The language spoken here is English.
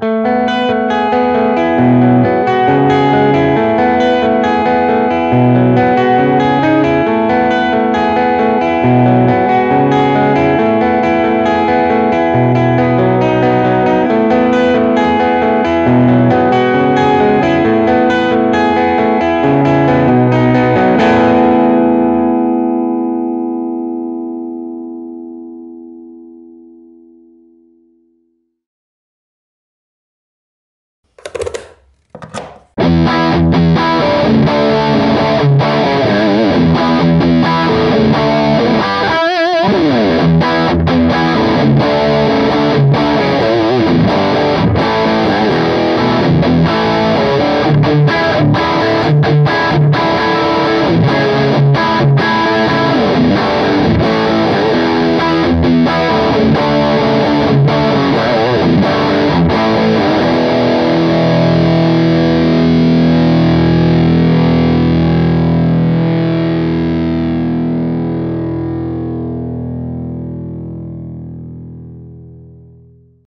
Música